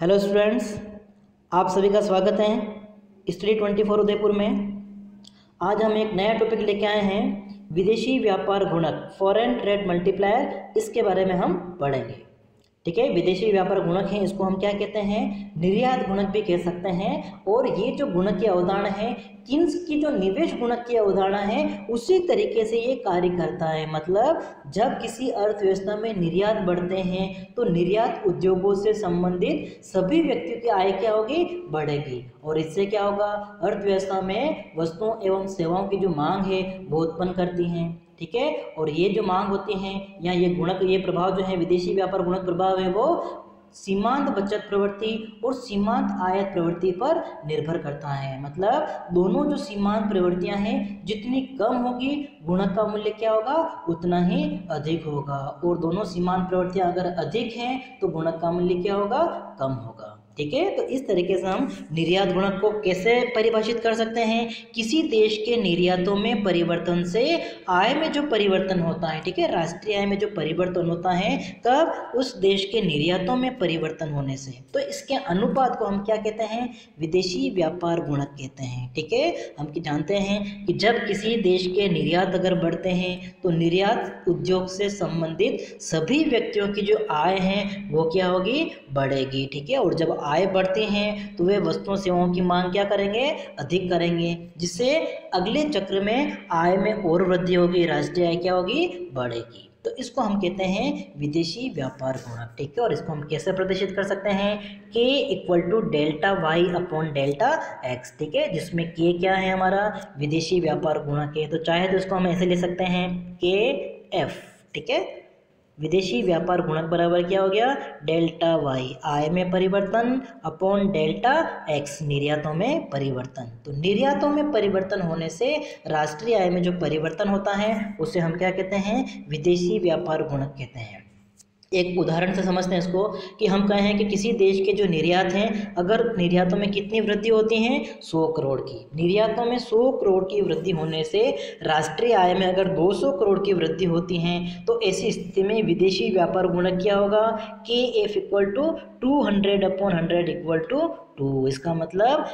Hello students, आप सभी का स्वागत है स्टडी ट्वेंटी फोर उदयपुर में। आज हम एक नया टॉपिक लेके आए हैं, विदेशी व्यापार गुणक फॉरेन ट्रेड मल्टीप्लायर इसके बारे में हम पढ़ेंगे। ठीक है? विदेशी व्यापार गुणक है, इसको हम क्या कहते हैं? निर्यात गुणक भी कह सकते हैं। और ये जो गुणक की अवधारणा है किन की जो निवेश गुणक की अवधारणा है, उसी तरीके से ये कार्य करता है। मतलब जब किसी अर्थव्यवस्था में निर्यात बढ़ते हैं तो निर्यात उद्योगों से संबंधित सभी व्यक्तियों की आय क्या होगी? बढ़ेगी। और इससे क्या होगा? अर्थव्यवस्था में वस्तुओं एवं सेवाओं की जो मांग है, वो उत्पन्न करती हैं। ठीक है? और ये जो मांग होती हैं, या ये गुणक, ये प्रभाव जो है, विदेशी व्यापार गुणक प्रभाव है, वो सीमांत बचत प्रवृत्ति और सीमांत आयत प्रवृत्ति पर निर्भर करता है। मतलब दोनों जो सीमांत प्रवृत्तियाँ हैं, जितनी कम होगी, गुणक का मूल्य क्या होगा? उतना ही अधिक होगा। और दोनों सीमांत प्रवृत्तियाँ अगर अधिक हैं तो गुणक का मूल्य क्या होगा? कम होगा। ठीक है? तो इस तरीके से हम निर्यात गुणक को कैसे परिभाषित कर सकते हैं? किसी देश के निर्यातों में परिवर्तन से आय में जो परिवर्तन होता है, ठीक है? राष्ट्रीय आय में जो परिवर्तन होता है कब उस देश के निर्यातों में परिवर्तन होने से। तो इसके अनुपात को हम क्या कहते हैं? विदेशी व्यापार गुणक कहते हैं, ठीक है? हम जानते हैं कि जब किसी देश के निर्यात अगर बढ़ते हैं तो निर्यात उद्योग से संबंधित सभी व्यक्तियों की जो आय है, वो क्या होगी? बढ़ेगी, ठीक है? और जब आय बढ़ती हैं तो वे वस्तुओं, सेवाओं की मांग क्या करेंगे? अधिक करेंगे, जिससे अगले चक्र में आय में और वृद्धि होगी, राष्ट्रीय आय क्या होगी? बढ़ेगी। तो इसको हम कहते हैं विदेशी व्यापार गुणक, ठीक है? और इसको हम कैसे प्रदर्शित कर सकते हैं? K equal to delta Y upon delta X ठीक है? जिसमें के क्या है हमारा? विदेशी व्यापार गुणक है। तो चाहे तो इसको हम ऐसे ले सकते हैं के एफ़ ठीक है? विदेशी व्यापार गुणक बराबर क्या हो गया? डेल्टा वाई, आय में परिवर्तन अपॉन डेल्टा एक्स, निर्यातों में परिवर्तन। तो निर्यातों में परिवर्तन होने से राष्ट्रीय आय में जो परिवर्तन होता है, उसे हम क्या कहते हैं? विदेशी व्यापार गुणक कहते हैं। एक उदाहरण से समझते हैं इसको, कि हम कहें कि किसी देश के जो निर्यात हैं, अगर निर्यातों में कितनी वृद्धि होती हैं? सौ करोड़ की। निर्यातों में सौ करोड़ की वृद्धि होने से राष्ट्रीय आय में अगर दो सौ करोड़ की वृद्धि होती हैं तो ऐसी स्थिति में विदेशी व्यापार गुणक क्या होगा? K F equal to two hundred upon hundred equal to two इसका मतलब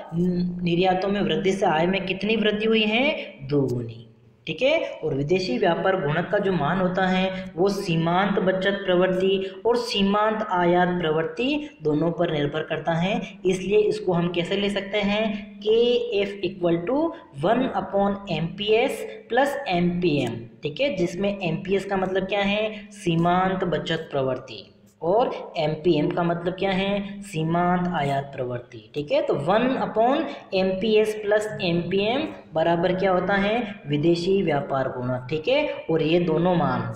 निर्यातों में वृद्धि से आय में कितनी वृद्धि हुई है? दोगुनी ठीक है? और विदेशी व्यापार गुणक का जो मान होता है, वो सीमांत बचत प्रवृत्ति और सीमांत आयात प्रवृत्ति दोनों पर निर्भर करता है। इसलिए इसको हम कैसे ले सकते हैं? K F equal to one upon M P S plus M P M ठीक है? जिसमें एम पी एस का मतलब क्या है? सीमांत बचत प्रवृत्ति। और एम पी एम का मतलब क्या है? सीमांत आयात प्रवृत्ति, ठीक है? तो one upon M P S plus M P M बराबर क्या होता है? विदेशी व्यापार गुणक ठीक है? और ये दोनों मान,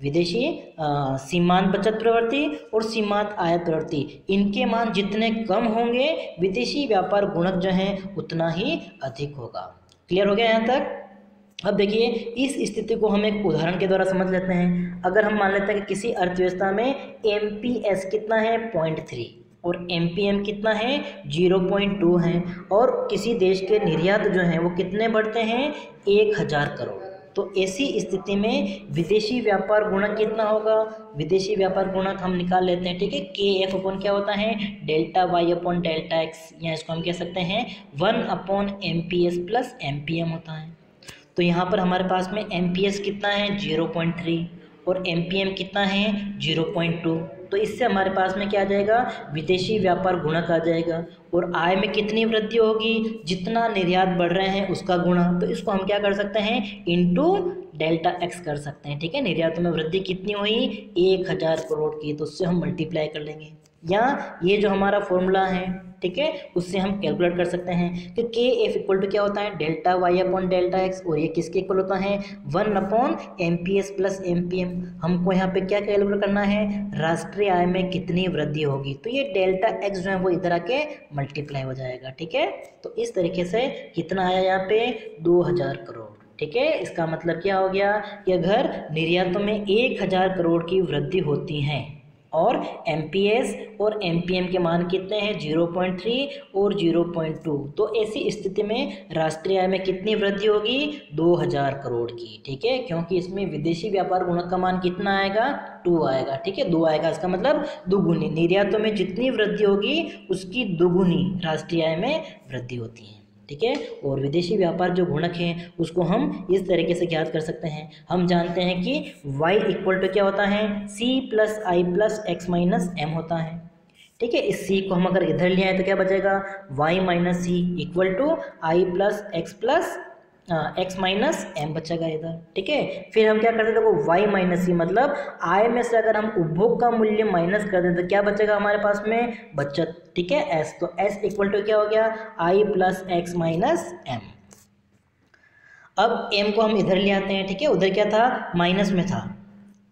विदेशी सीमांत बचत प्रवृत्ति और सीमांत आयात प्रवृत्ति, इनके मान जितने कम होंगे, विदेशी व्यापार गुणक जो है, उतना ही अधिक होगा। क्लियर हो गया यहाँ तक? अब देखिए, इस स्थिति को हम एक उदाहरण के द्वारा समझ लेते हैं। अगर हम मान लेते हैं कि किसी अर्थव्यवस्था में एम कितना है? पॉइंट थ्री और एम कितना है? ज़ीरो पॉइंट टू है। और किसी देश के निर्यात जो हैं, वो कितने बढ़ते हैं? एक हज़ार करोड़। तो ऐसी स्थिति में विदेशी व्यापार गुणक कितना होगा? विदेशी व्यापार गुणक हम निकाल लेते हैं, ठीक है? के एफ़ अपॉन क्या होता है? Delta Y upon delta X या इसको हम कह सकते हैं one upon M P S plus M P M होता है। तो यहाँ पर हमारे पास में एमपीएस कितना है? ज़ीरो पॉइंट थ्री और एमपीएम कितना है? ज़ीरो पॉइंट टू तो इससे हमारे पास में क्या आ जाएगा? विदेशी व्यापार गुणक आ जाएगा और आय में कितनी वृद्धि होगी? जितना निर्यात बढ़ रहे हैं उसका गुणा। तो इसको हम क्या कर सकते हैं? इंटू डेल्टा एक्स कर सकते हैं, ठीक है? निर्यातों में वृद्धि कितनी हुई? एक हज़ार करोड़ की। तो उससे हम मल्टीप्लाई कर लेंगे। या ये जो हमारा फॉर्मूला है, ठीक है, उससे हम कैलकुलेट कर सकते हैं कि के एफ़ इक्वल टू क्या होता है? Delta Y upon delta X और ये किसके इक्वल होता है? One upon M P S plus M P M हमको यहाँ पे क्या कैलकुलेट करना है? राष्ट्रीय आय में कितनी वृद्धि होगी? तो ये डेल्टा एक्स जो है वो इधर आके मल्टीप्लाई हो जाएगा, ठीक है? तो इस तरीके से कितना आया यहाँ पे? दो हज़ार करोड़, ठीक है? इसका मतलब क्या हो गया? कि अगर निर्यातों में एक हज़ार करोड़ की वृद्धि होती है और एमपीएस और एमपीएम के मान कितने हैं? 0.3 और 0.2 तो ऐसी स्थिति में राष्ट्रीय आय में कितनी वृद्धि होगी? 2000 करोड़ की, ठीक है? क्योंकि इसमें विदेशी व्यापार गुणक का मान कितना आएगा? टू आएगा, ठीक है? दो आएगा, इसका मतलब दुगुनी। निर्यातों में जितनी वृद्धि होगी, उसकी दुगुनी राष्ट्रीय आय में वृद्धि होती है। ठीक है? और विदेशी व्यापार जो गुणक है, उसको हम इस तरीके से ज्ञात कर सकते हैं। हम जानते हैं कि y इक्वल टू क्या होता है? c plus I plus X minus M होता है। ठीक है? इस c को हम अगर इधर ले आए तो क्या बचेगा? y minus C equal to I plus X plus X minus M बचेगा इधर, ठीक है? फिर हम क्या करते देखो वाई माइनस सी मतलब आय में से अगर हम उपभोग का मूल्य माइनस कर दें तो क्या बचेगा हमारे पास में? बचत, ठीक है? एस तो एस इक्वल टू क्या हो गया? I plus X minus M अब एम को हम इधर ले आते हैं, ठीक है? उधर क्या था? माइनस में था,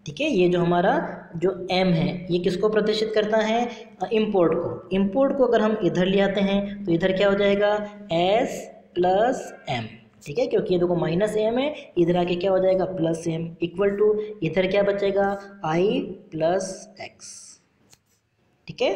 ठीक है? ये जो हमारा, जो एम है, ये किसको प्रदर्शित करता है? इम्पोर्ट को। इम्पोर्ट को अगर हम इधर ले आते हैं तो इधर क्या हो जाएगा? एस प्लस एम ठीक है, क्योंकि ये देखो माइनस एम है, इधर आके क्या हो जाएगा? प्लस एम इक्वल टू इधर क्या बचेगा? आई प्लस एक्स ठीक है?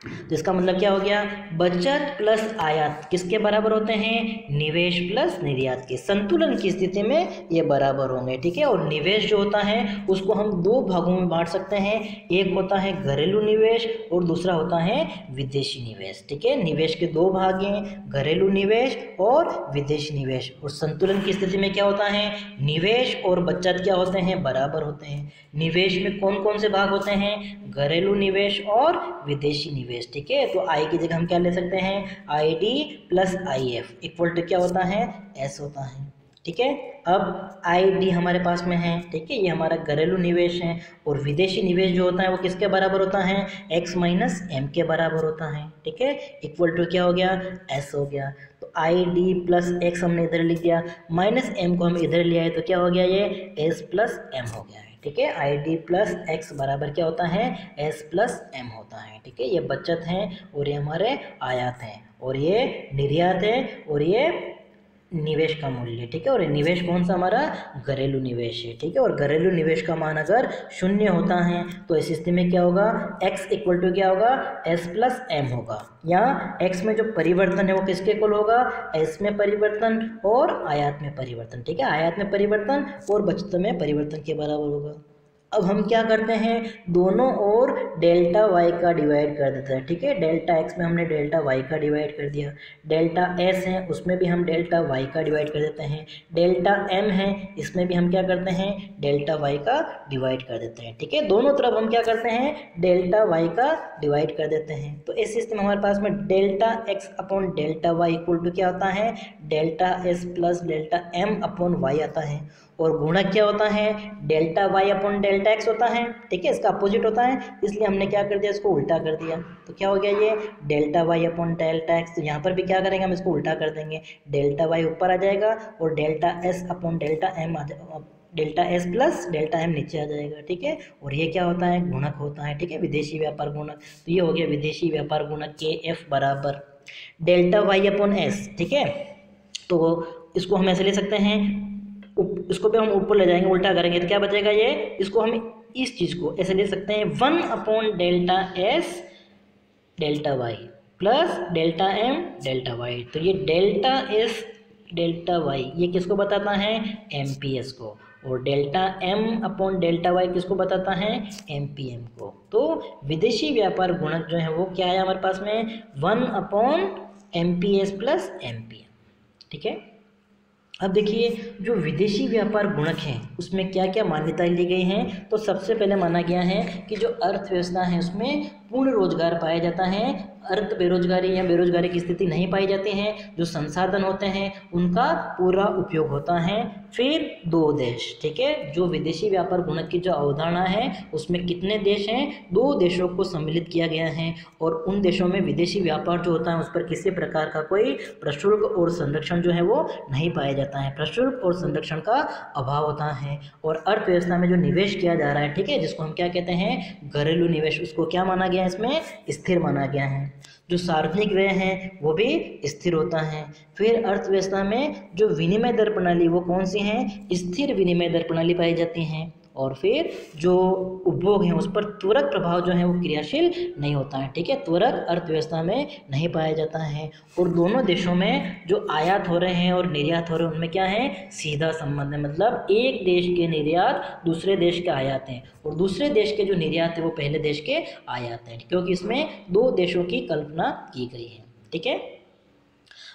तो इसका मतलब क्या हो गया? बचत प्लस आयात। किसके बराबर होते हैं? निवेश प्लस निर्यात के। संतुलन की स्थिति में ये बराबर होंगे, ठीक है? और निवेश जो होता है, उसको हम दो भागों में बांट सकते हैं। एक होता है घरेलू निवेश और दूसरा होता है विदेशी निवेश, ठीक है? निवेश के दो भाग हैं, घरेलू निवेश और विदेशी निवेश। और संतुलन की स्थिति में क्या होता है? निवेश और बचत क्या होते हैं? बराबर होते हैं। निवेश में कौन कौन से भाग होते हैं? घरेलू निवेश और विदेशी निवेश। निवेश ठीक है तो आई की जगह हम क्या ले सकते हैं? I D plus I F equal to क्या होता है? एस होता है। ठीक है? अब आई डी हमारे पास में है, ठीक है? ये हमारा घरेलू निवेश है, और विदेशी निवेश जो होता है वो किसके बराबर होता है? एक्स माइनस एम के बराबर होता है। ठीक है? इक्वल टू क्या हो गया? एस हो गया। तो आई डी प्लस एक्स हमने इधर लिख दिया। माइनस एम को हम इधर ले आए तो क्या हो गया ये? एस प्लस एम हो गया है। ठीक है? आई डी प्लस एक्स बराबर क्या होता है? एस प्लस एम होता है, ठीक है? ये बचत हैं और ये हमारे आयात हैं और ये निर्यात है और ये निवेश का मूल्य ठीक है? और निवेश कौन सा हमारा? घरेलू निवेश है, ठीक है? और घरेलू निवेश का मान अगर शून्य होता है तो इस स्थिति में क्या होगा? x इक्वल टू क्या होगा? s प्लस एम होगा। या x में जो परिवर्तन है, वो किसके इक्वल होगा? s में परिवर्तन और आयात में परिवर्तन, ठीक है? आयात में परिवर्तन और बचत में परिवर्तन के बराबर होगा। अब हम क्या करते हैं? दोनों ओर डेल्टा वाई का डिवाइड कर देते हैं, ठीक है? डेल्टा एक्स में हमने डेल्टा वाई का डिवाइड कर दिया। डेल्टा एस है, उसमें भी हम डेल्टा वाई का डिवाइड कर देते हैं। डेल्टा एम है, इसमें भी हम क्या करते हैं? डेल्टा वाई का डिवाइड कर देते हैं, ठीक है? दोनों तरफ़ हम क्या करते हैं? डेल्टा वाई का डिवाइड कर देते हैं। तो इस सिस्टम हमारे पास में delta X upon delta Y equal to क्या होता है? Delta S plus delta M upon Y आता है। और गुणक क्या होता है? Delta Y upon delta X होता है, ठीक है? इसका अपोजिट होता है, इसलिए हमने क्या कर दिया? इसको उल्टा कर दिया। तो क्या हो गया ये? Delta Y upon delta X तो यहाँ पर भी क्या करेंगे हम इसको उल्टा कर देंगे। डेल्टा वाई ऊपर आ जाएगा और delta S upon delta M आ जाएगा, delta S plus delta M नीचे आ जाएगा, ठीक है? और ये क्या होता है? गुणक होता है, ठीक है? विदेशी व्यापार गुणक। तो ये हो गया विदेशी व्यापार गुणक के एफ़ बराबर। डेल्टा वाई अपॉन एस ठीक है? तो इसको हम ऐसे ले सकते हैं इसको भी हम ऊपर ले जाएँगे, उल्टा करेंगे तो क्या बचेगा ये? इसको हम इस चीज़ को, ऐसे ले सकते हैं, one upon delta S, delta Y, plus delta M, delta Y. तो ये डेल्टा एस, डेल्टा वाई, ये किसको बताता है? एम पी एस को। और delta M upon delta Y किसको बताता है? एम पी एम को। तो विदेशी व्यापार गुणक जो है, वो क्या है हमारे पास में? One upon M P S plus M P M ठीक है? अब देखिए, जो विदेशी व्यापार गुणक हैं, उसमें क्या क्या मान्यताएँ ली गई हैं? तो सबसे पहले माना गया है कि जो अर्थव्यवस्था है, उसमें पूर्ण रोज़गार पाया जाता है। अर्थ बेरोजगारी या बेरोजगारी की स्थिति नहीं पाई जाती है। जो संसाधन होते हैं, उनका पूरा उपयोग होता है। फिर दो देश, ठीक है? जो विदेशी व्यापार गुणक की जो अवधारणा है, उसमें कितने देश हैं? दो देशों को सम्मिलित किया गया है। और उन देशों में विदेशी व्यापार जो होता है, उस पर किसी प्रकार का कोई प्रशुल्क और संरक्षण जो है, वो नहीं पाया जाता है। प्रशुल्क और संरक्षण का अभाव होता है। और अर्थव्यवस्था में जो निवेश किया जा रहा है, ठीक है? जिसको हम क्या कहते हैं? घरेलू निवेश, उसको क्या माना गया है इसमें स्थिर माना गया है। जो सार्वजनिक व्यय है, वो भी स्थिर होता है। फिर अर्थव्यवस्था में जो विनिमय दर प्रणाली, वो कौन सी है? स्थिर विनिमय दर प्रणाली पाई जाती हैं। और फिर जो उपभोग है उस पर त्वरक प्रभाव जो है वो क्रियाशील नहीं होता है, ठीक है? त्वरक अर्थव्यवस्था में नहीं पाया जाता है। और दोनों देशों में जो आयात हो रहे हैं और निर्यात हो रहे हैं, उनमें क्या है? सीधा संबंध है। मतलब एक देश के निर्यात दूसरे देश के आयात हैं और दूसरे देश के जो निर्यात है वो पहले देश के आयात हैं, क्योंकि इसमें दो देशों की कल्पना की गई है, ठीक है?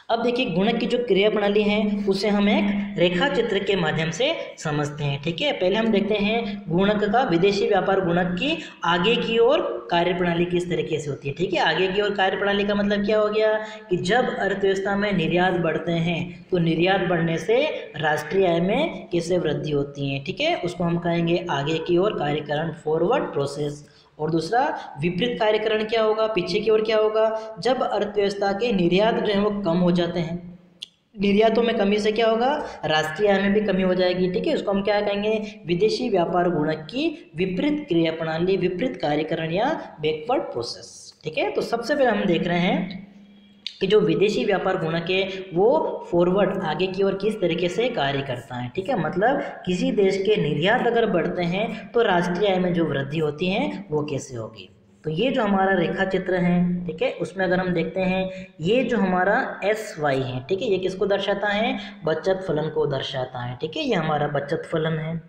अब देखिए गुणक की जो क्रिया प्रणाली है, उसे हम एक रेखा चित्र के माध्यम से समझते हैं, ठीक है? पहले हम देखते हैं गुणक का विदेशी व्यापार गुणक की आगे की ओर कार्य प्रणाली किस तरीके से होती है, ठीक है? आगे की ओर कार्य प्रणाली का मतलब क्या हो गया कि जब अर्थव्यवस्था में निर्यात बढ़ते हैं तो निर्यात बढ़ने से राष्ट्रीय आय में कैसे वृद्धि होती है, ठीक है? उसको हम कहेंगे आगे की ओर कार्यकरण फॉरवर्ड प्रोसेस और दूसरा, विपरीत कार्यकरण क्या होगा? पीछे की ओर क्या होगा? जब अर्थव्यवस्था के निर्यात जो है वो कम हो जाते हैं। निर्यातों में कमी से क्या होगा? राष्ट्रीय आय में भी कमी हो जाएगी, ठीक है? उसको हम क्या कहेंगे? विदेशी व्यापार गुणक की विपरीत क्रिया प्रणाली विपरीत कार्यकरण या बैकवर्ड प्रोसेस ठीक है? तो सबसे पहले हम देख रहे हैं कि जो विदेशी व्यापार गुणक है वो फॉरवर्ड आगे की ओर किस तरीके से कार्य करता है, ठीक है? मतलब किसी देश के निर्यात अगर बढ़ते हैं तो राष्ट्रीय आय में जो वृद्धि होती है, वो कैसे होगी? तो ये जो हमारा रेखा चित्र है, ठीक है? उसमें अगर हम देखते हैं, ये जो हमारा एस वाई है, ठीक है? ये किसको दर्शाता है? बचत फलन को दर्शाता है, ठीक है? ये हमारा बचत फलन है।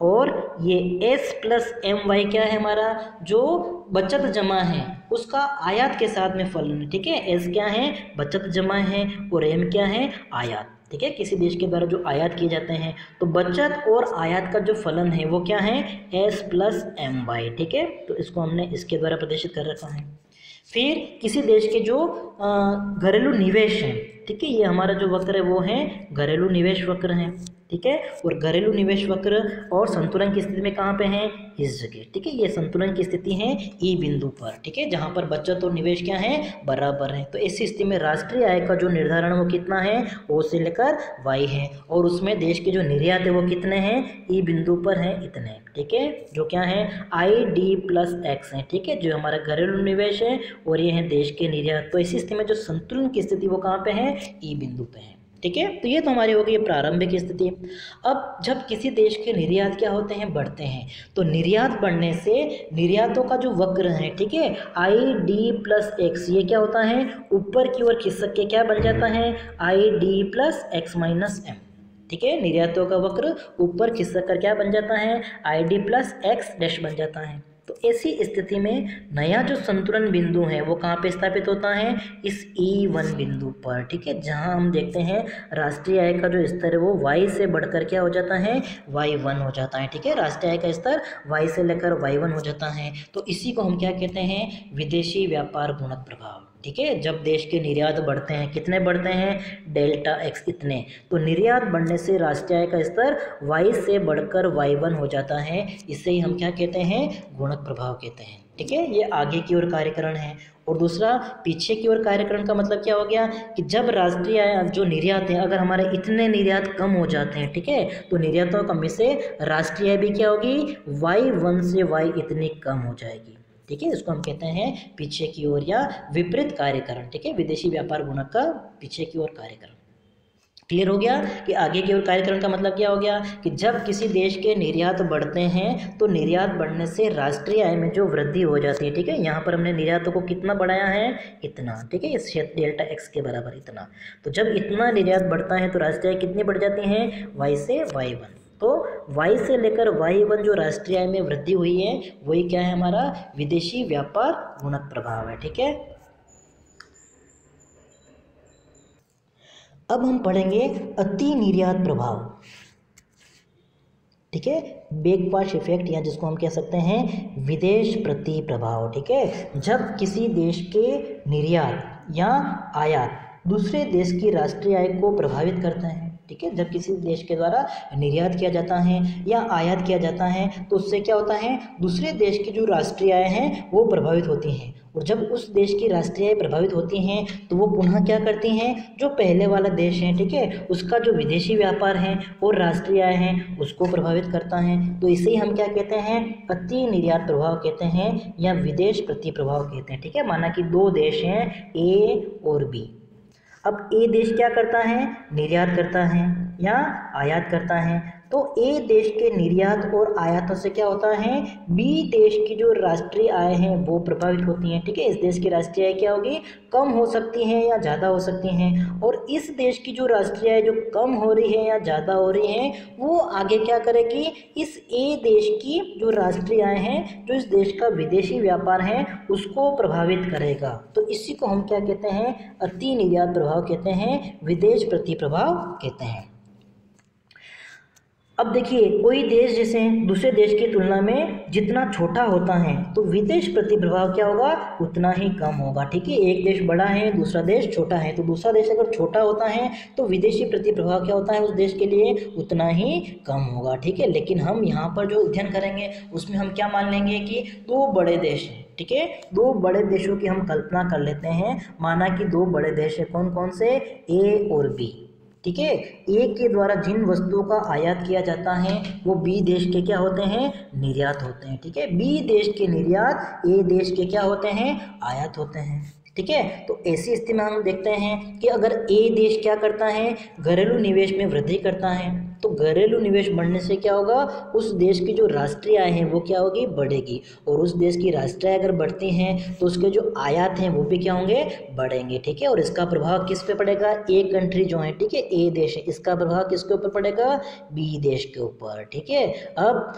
और ये एस प्लस एम वाई क्या है हमारा? जो बचत जमा है, उसका आयात के साथ में फलन है, ठीक है? एस क्या है? बचत जमा है और एम क्या है? आयात, ठीक है? किसी देश के द्वारा जो आयात किए जाते हैं तो बचत और आयात का जो फलन है, वो क्या है? एस प्लस एम वाई ठीक है? तो इसको हमने इसके द्वारा प्रदर्शित कर रखा है। फिर किसी देश के जो घरेलू निवेश हैं ठीक है, ये हमारा जो वक्र है वो है घरेलू निवेश वक्र है, ठीक है? और घरेलू निवेश वक्र और संतुलन की स्थिति में कहाँ पे हैं? इस जगह, ठीक है? ये संतुलन की स्थिति है ई बिंदु पर, ठीक है? जहाँ पर बचत और निवेश क्या है? बराबर है। तो ऐसी स्थिति में राष्ट्रीय आय का जो निर्धारण वो कितना है? ओ से लेकर वाई है। और उसमें देश के जो निर्यात है वो कितने हैं? ई बिंदु पर हैं इतने, ठीक है? जो क्या है? आई डी प्लस एक्स है, ठीक है? जो हमारा घरेलू निवेश है और ये है देश के निर्यात। तो ऐसी स्थिति में जो संतुलन की स्थिति वो कहाँ पे है? ई बिंदु पे है। ठीक है? तो ये तो हमारी हो गई प्रारंभिक स्थिति। अब जब किसी देश के निर्यात क्या होते हैं? बढ़ते हैं। तो निर्यात बढ़ने से निर्यातों का जो वक्र है, ठीक है? आई डी प्लस एक्स ये क्या होता है? ऊपर की ओर खिसक के क्या बन जाता है? I D plus X minus M ठीक है? निर्यातों का वक्र ऊपर खिसक कर क्या बन जाता है? I D plus X dash बन जाता है। तो ऐसी स्थिति में नया जो संतुलन बिंदु है, वो कहाँ पे स्थापित होता है? इस ई e वन बिंदु पर, ठीक है? जहाँ हम देखते हैं, राष्ट्रीय आय का जो स्तर है, वो वाई से बढ़कर क्या हो जाता है? वाई वन हो जाता है, ठीक है? राष्ट्रीय आय का स्तर वाई से लेकर वाई वन हो जाता है। तो इसी को हम क्या कहते हैं? विदेशी व्यापार गुणक प्रभाव। ठीक है? जब देश के निर्यात बढ़ते हैं, कितने बढ़ते हैं? डेल्टा एक्स इतने। तो निर्यात बढ़ने से राष्ट्रीय आय का स्तर वाई से बढ़कर वाई वन हो जाता है। इसे ही हम क्या कहते हैं? गुणक प्रभाव कहते हैं। ठीक है? ये आगे की ओर कार्यकरण है। और दूसरा, पीछे की ओर कार्यकरण का मतलब क्या हो गया? कि जब राष्ट्रीय आय जो निर्यात है, अगर हमारे इतने निर्यात कम हो जाते हैं, ठीक है? तो निर्यातों कमी से राष्ट्रीय आय भी क्या होगी? वाई वन से वाई इतनी कम हो जाएगी। ठीक है? इसको हम कहते हैं पीछे की ओर या विपरीत कार्यकरण, ठीक है? विदेशी व्यापार गुणक का पीछे की ओर कार्यकरण। क्लियर हो गया कि आगे की ओर कार्यक्रम का मतलब क्या हो गया? कि जब किसी देश के निर्यात बढ़ते हैं तो निर्यात बढ़ने से राष्ट्रीय आय में जो वृद्धि हो जाती है, ठीक है? यहाँ पर हमने निर्यातों को कितना बढ़ाया है? इतना, ठीक है? इस क्षेत्र डेल्टा एक्स के बराबर इतना। तो जब इतना निर्यात बढ़ता है तो राष्ट्रीय आय कितनी बढ़ जाती है? वाई से वाई वन। तो वाई से लेकर वाई वन जो राष्ट्रीय आय में वृद्धि हुई है, वही क्या है हमारा? विदेशी व्यापार गुणक प्रभाव है, ठीक है? अब हम पढ़ेंगे अति निर्यात प्रभाव। ठीक है? बेकपाश इफ़ेक्ट या जिसको हम कह सकते हैं, विदेश प्रति प्रभाव ठीक है? जब किसी देश के निर्यात या आयात दूसरे देश की राष्ट्रीय आय को प्रभावित करते हैं ठीक है? जब किसी देश के द्वारा निर्यात किया जाता है या आयात किया जाता है तो उससे क्या होता है? दूसरे देश की जो राष्ट्रीय आय हैं, वो प्रभावित होती हैं। और जब उस देश की राष्ट्रीय आय प्रभावित होती हैं तो वो पुनः क्या करती हैं? जो पहले वाला देश है, ठीक है? उसका जो विदेशी व्यापार है और राष्ट्रीय आय है, उसको प्रभावित करता है। तो इसे हम क्या कहते हैं? अति निर्यात प्रभाव कहते हैं या विदेश प्रति प्रभाव कहते हैं। ठीक है? माना कि दो देश हैं, ए और बी। अब ए देश क्या करता है? निर्यात करता है या आयात करता है? तो ए देश के निर्यात और आयातों से क्या होता है? बी देश की जो राष्ट्रीय आय है, वो प्रभावित होती हैं, ठीक है? इस देश की राष्ट्रीय आय क्या होगी? कम हो सकती हैं या ज़्यादा हो सकती हैं। और इस देश की जो राष्ट्रीय आय जो कम हो रही है या ज़्यादा हो रही है, वो आगे क्या करेगी? इस ए देश की जो राष्ट्रीय आय है, जो इस देश का विदेशी व्यापार है, उसको प्रभावित करेगा। तो इसी को हम क्या कहते हैं? अति निर्यात प्रभाव कहते हैं, विदेश प्रति प्रभाव कहते हैं। अब देखिए, कोई देश जैसे दूसरे देश की तुलना में जितना छोटा होता है तो विदेश प्रति प्रभाव क्या होगा? उतना ही कम होगा। ठीक है, एक देश बड़ा है, दूसरा देश छोटा है तो दूसरा देश अगर छोटा होता है तो विदेशी प्रति प्रभाव क्या होता है उस देश के लिए? उतना ही कम होगा। ठीक है, लेकिन हम यहाँ पर जो अध्ययन करेंगे, उसमें हम क्या मान लेंगे कि दो बड़े देश हैं। ठीक है, दो बड़े देशों की हम कल्पना कर लेते हैं। माना कि दो बड़े देश है कौन कौन से? ए और बी। ठीक है? ए के द्वारा जिन वस्तुओं का आयात किया जाता है, वो बी देश के क्या होते हैं? निर्यात होते हैं, ठीक है? बी देश के निर्यात ए देश के क्या होते हैं? आयात होते हैं, ठीक है? तो ऐसी स्थिति में हम देखते हैं कि अगर ए देश क्या करता है? घरेलू निवेश में वृद्धि करता है। तो घरेलू निवेश बढ़ने से क्या होगा? उस देश की जो राष्ट्रीय आय है, वो क्या होगी? बढ़ेगी। और उस देश की राष्ट्रीय अगर बढ़ती हैं तो उसके जो आयात हैं, वो भी क्या होंगे? बढ़ेंगे, ठीक है? और इसका प्रभाव किस पे पड़ेगा? ए कंट्री जो है, ठीक है? ए देश है। इसका प्रभाव किसके ऊपर पड़ेगा? बी देश के ऊपर, ठीक है? अब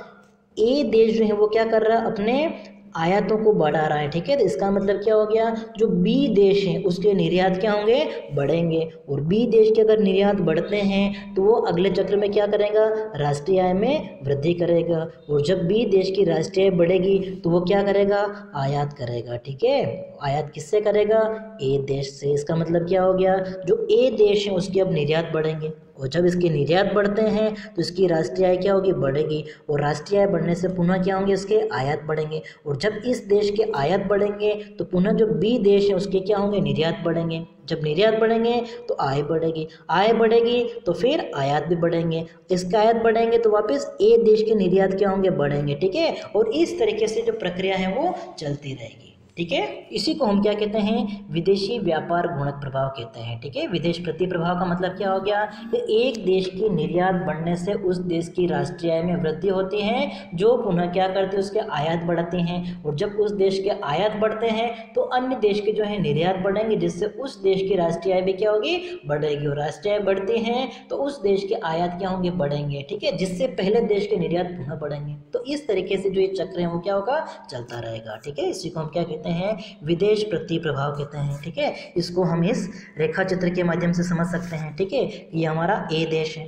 ए देश जो है, वो क्या कर रहा है? अपने आयातों को बढ़ा रहा है, ठीक है? तो इसका मतलब क्या हो गया? जो बी देश हैं, उसके निर्यात क्या होंगे? बढ़ेंगे। और बी देश के अगर निर्यात बढ़ते हैं तो वो अगले चक्र में क्या करेगा? राष्ट्रीय आय में वृद्धि करेगा। और जब बी देश की राष्ट्रीय आय बढ़ेगी तो वो क्या करेगा? आयात करेगा, ठीक है? आयात किससे करेगा? ए देश से। इसका मतलब क्या हो गया? जो ए देश है, उसके अब निर्यात बढ़ेंगे। और जब इसके निर्यात बढ़ते हैं तो इसकी राष्ट्रीय आय क्या होगी? बढ़ेगी। और राष्ट्रीय आय बढ़ने से पुनः क्या होंगे? इसके आयात बढ़ेंगे। और जब इस देश के आयात बढ़ेंगे तो पुनः जो बी देश है, उसके क्या होंगे? निर्यात बढ़ेंगे। जब निर्यात बढ़ेंगे तो आय बढ़ेगी। आय बढ़ेगी तो फिर आयात भी बढ़ेंगे। इसके आयात बढ़ेंगे तो वापस ए देश के निर्यात क्या होंगे? बढ़ेंगे, ठीक है? और इस तरीके से जो प्रक्रिया है, वो चलती रहेगी। ठीक है? इसी को हम क्या कहते हैं? विदेशी व्यापार गुणक प्रभाव कहते हैं, ठीक है? विदेश प्रति प्रभाव का मतलब क्या हो गया? कि एक देश की निर्यात बढ़ने से उस देश की राष्ट्रीय आय में वृद्धि होती है, जो पुनः क्या करते हैं? उसके आयात बढ़ते हैं। और जब उस देश के आयात बढ़ते हैं तो अन्य देश के जो है निर्यात बढ़ेंगे, जिससे उस देश की राष्ट्रीय आय भी क्या होगी? बढ़ेगी। और राष्ट्रीय आय बढ़ती है तो उस देश के आयात क्या होंगे? बढ़ेंगे, ठीक है? जिससे पहले देश के निर्यात पुनः बढ़ेंगे। तो इस तरीके से जो ये चक्र है, वो क्या होगा? चलता रहेगा, ठीक है? इसी को हम क्या कहते हैं? कहते हैं, विदेश प्रति प्रभाव कहते हैं, ठीक है? इसको हम इस रेखा चित्र के माध्यम से समझ सकते हैं, ठीक है? ये हमारा ए देश है,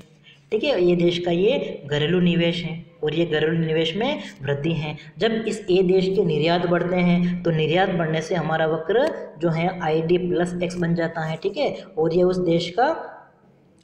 ठीक है? ये देश का ये घरेलू निवेश है और ये घरेलू निवेश में वृद्धि है। जब इस ए देश के निर्यात बढ़ते हैं तो निर्यात बढ़ने से हमारा वक्र जो है आई डी प्लस एक्स बन जाता है, ठीक है? और ये उस देश का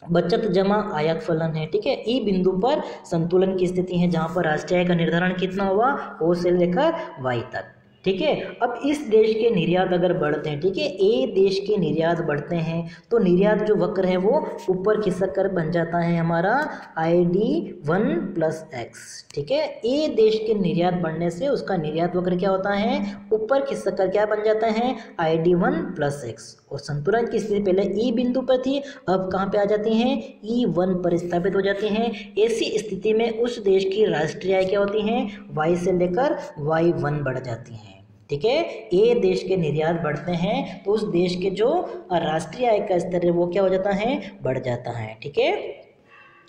बचत जमा आयात फलन है, ठीक है? ई बिंदु पर संतुलन की स्थिति है, जहाँ पर राष्ट्रीय का निर्धारण कितना हुआ? ओ से लेकर वाई तक। ठीक है? अब इस देश के निर्यात अगर बढ़ते हैं, ठीक है? ए देश के निर्यात बढ़ते हैं तो निर्यात जो वक्र है वो ऊपर खिसक कर बन जाता है हमारा I D one plus X ठीक है? ए देश के निर्यात बढ़ने से उसका निर्यात वक्र क्या होता है? ऊपर खिसक कर क्या बन जाता है? I D one plus X और संतुलन की स्थिति पहले ई बिंदु पर थी, अब कहाँ पे आ जाती हैं? ई वन पर स्थापित हो जाती हैं। ऐसी स्थिति में उस देश की राष्ट्रीय आय क्या होती हैं? वाई से लेकर वाई वन बढ़ जाती हैं। ठीक है? ए देश के निर्यात बढ़ते हैं तो उस देश के जो राष्ट्रीय आय का स्तर है, वो क्या हो जाता है? बढ़ जाता है, ठीक है?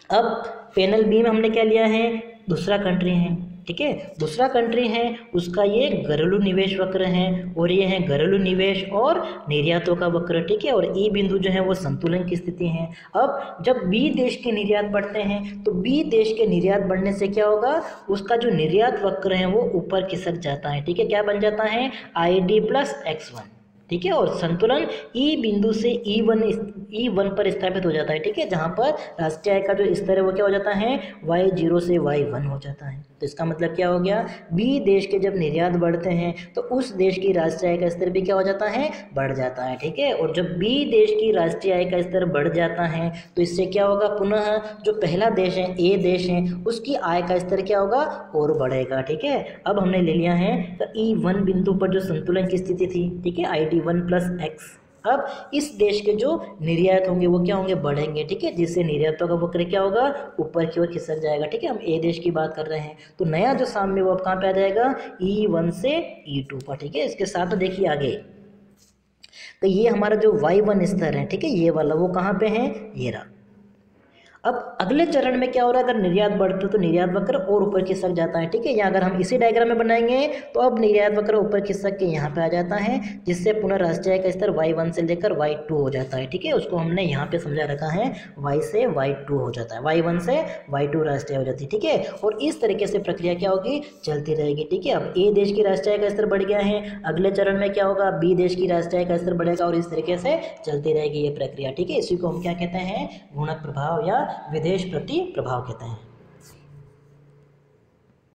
अब पैनल बी में हमने क्या लिया है? दूसरा कंट्री है। ठीक है? दूसरा कंट्री है, उसका ये घरेलू निवेश वक्र है और ये है घरेलू निवेश और निर्यातों का वक्र, ठीक है? और ई बिंदु जो है वो संतुलन की स्थिति है। अब जब बी देश के निर्यात बढ़ते हैं तो बी देश के निर्यात बढ़ने से क्या होगा? उसका जो निर्यात वक्र है वो ऊपर खिसक जाता है, ठीक है? क्या बन जाता है? I D plus X one ठीक है? और संतुलन ई e बिंदु से ई वन ई वन पर स्थापित हो जाता है, ठीक है? जहाँ पर राष्ट्रीय आय का जो स्तर है वो क्या हो जाता है? वाई ज़ीरो से वाई वन हो जाता है। तो इसका मतलब क्या हो गया? बी देश के जब निर्यात बढ़ते हैं तो उस देश की राष्ट्रीय आय का स्तर भी क्या हो जाता है? बढ़ जाता है, ठीक है? और जब बी देश की राष्ट्रीय आय का स्तर बढ़ जाता है तो इससे क्या होगा? पुनः जो पहला देश है ए देश है, उसकी आय का स्तर क्या होगा? और बढ़ेगा, ठीक है? अब हमने ले लिया है तो ई वन बिंदु पर जो संतुलन की स्थिति थी, ठीक है? I D one plus X अब इस देश के जो निर्यात होंगे, वो क्या होंगे? बढ़ेंगे, ठीक है? जिससे निर्यातों का वक्र क्या होगा? ऊपर की ओर खिसक जाएगा, ठीक है? हम ए देश की बात कर रहे हैं। तो नया जो सामने, वो अब कहाँ पे आ जाएगा? ई e वन से ई e टू पर, ठीक है? इसके साथ देखिए आगे। तो ये हमारा जो वाई वन स्तर है, ठीक है? ये वाला, वो कहाँ पे है? ये रहा। अब अगले चरण में क्या हो रहा है? अगर निर्यात बढ़ता है तो निर्यात वक्र और ऊपर खिसक जाता है, ठीक है? या अगर हम इसी डायग्राम में बनाएँगे तो अब निर्यात वक्र ऊपर खिसक के यहाँ पे आ जाता है, जिससे पुनः राष्ट्रीय का स्तर वाई वन से लेकर वाई टू हो जाता है, ठीक है? उसको हमने यहाँ पे समझा रखा है वाई से वाई टू हो जाता है वाई वन से वाई टू राष्ट्रीय हो जाती है, ठीक है? और इस तरीके से प्रक्रिया क्या होगी? चलती रहेगी, ठीक है? अब ए देश की राष्ट्रीय का स्तर बढ़ गया है, अगले चरण में क्या होगा? बी देश की राष्ट्रीय का स्तर बढ़ेगा और इस तरीके से चलती रहेगी ये प्रक्रिया, ठीक है? इसी को हम क्या कहते हैं? गुणक प्रभाव या विदेश प्रति प्रभाव कहते हैं।